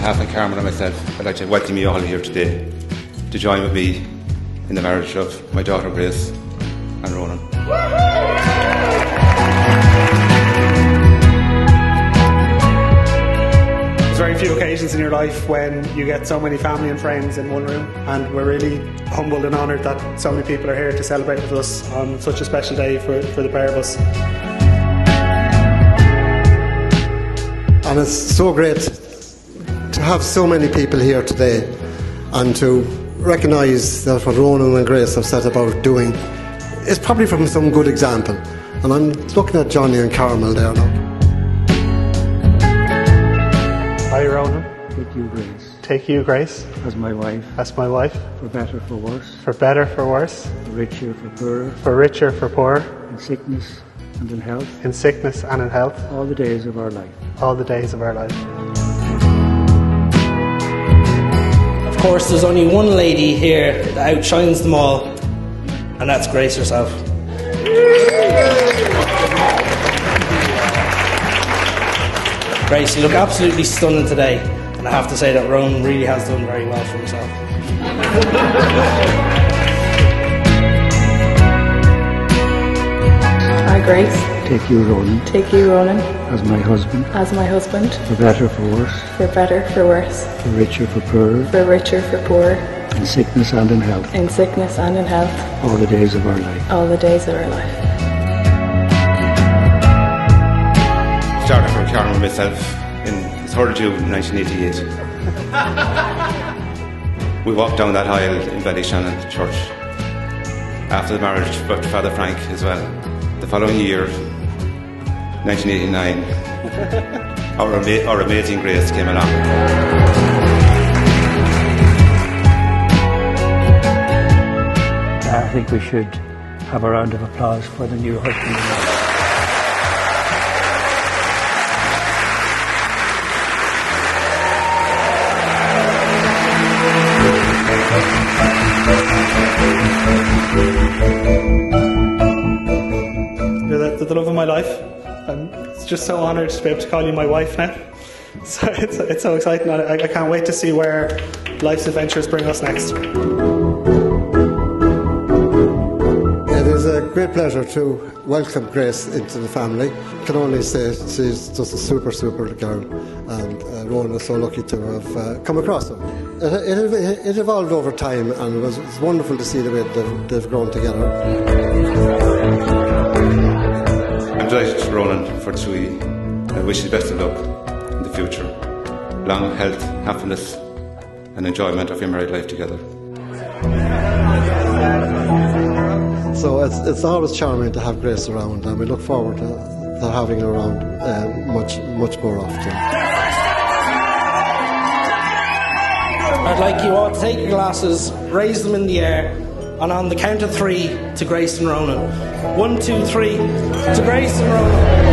behalf of Carmel and myself, I'd like to welcome you all here today to join with me in the marriage of my daughter Grace and Ronan. There's very few occasions in your life when you get so many family and friends in one room, and we're really humbled and honoured that so many people are here to celebrate with us on such a special day for, for the pair of us. And it's so great to have so many people here today and to recognise that what Ronan and Grace have set about doing is probably from some good example. And I'm looking at Johnny and Carmel there now. I, Ronan, Take you, Grace, take you, Grace, as my wife, as my wife, for better, for worse, for better, for worse, for richer, for poorer, for richer, for poorer, in sickness and in health, in sickness and in health, all the days of our life. all the days of our life. Course, there's only one lady here that outshines them all, and that's Grace herself. Grace, you look absolutely stunning today, and I have to say that Ronan really has done very well for himself. I, Grace, Take you, Ronan, take you, Ronan, as my husband, as my husband, for better, for worse, for better, for worse, for richer, for poorer, for richer, for poorer, in sickness and in health, in sickness and in health, all the days of our life. all the days of our life. Started from Carmel and myself in the 3rd of June 1988. we walked down that aisle in Ballyshannon Church. After the marriage, but Father Frank as well. The following year, 1989, our, ama- our amazing Grace came along. I think we should have a round of applause for the new husband and wife. You're the, the love of my life. Just so honoured to be able to call you my wife now. So it's, it's so exciting. I, I can't wait to see where life's adventures bring us next. It is a great pleasure to welcome Grace into the family. I Can only say she's just a super, super girl, and uh, Ronan is so lucky to have uh, come across her. It, it, it evolved over time, and it was, it's wonderful to see the way they've, they've grown together. I'm Ronan, for Tui. I wish you the best of luck in the future. Long health, happiness, and enjoyment of your married life together. So it's, it's always charming to have Grace around, and we look forward to, to having her around uh, much, much more often. I'd like you all to take your glasses, raise them in the air, and on the count of three to Grace and Ronan. One, two, three, to Grace and Ronan.